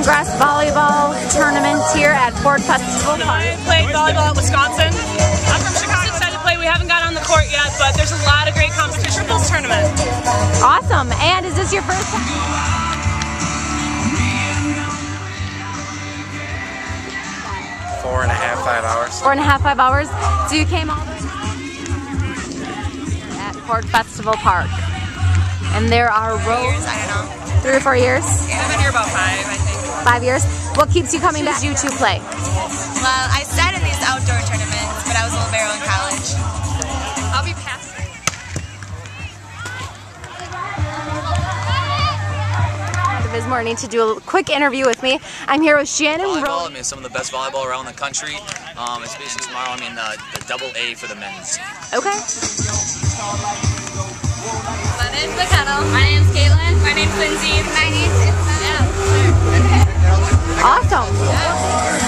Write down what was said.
Congress volleyball tournament here at Ford Festival Park. I played volleyball at Wisconsin. I'm from Chicago. Decided to play. We haven't got on the court yet, but there's a lot of great competition. Triples tournament. Awesome. And is this your first time? Four and a half, five hours. Four and a half, five hours. So you came all the way at Ford Festival Park. And there are rows. I don't know. Three or four years? I've been here about five, I think. Five years? What keeps you coming back? You two play. Well, I sat in these outdoor tournaments, but I was a little barrel in college. I'll be passing. The Vismore need to do a quick interview with me. I'm here with Shannon Volleyball, I Rose. mean, some of the best volleyball around the country. Um, especially tomorrow, I mean, uh, the double A for the men's. Okay. My name's McConnell. My name's Caitlin. My name's Lindsay. My name's Isabel. Yeah, Awesome.